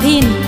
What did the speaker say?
你配